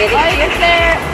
Why is there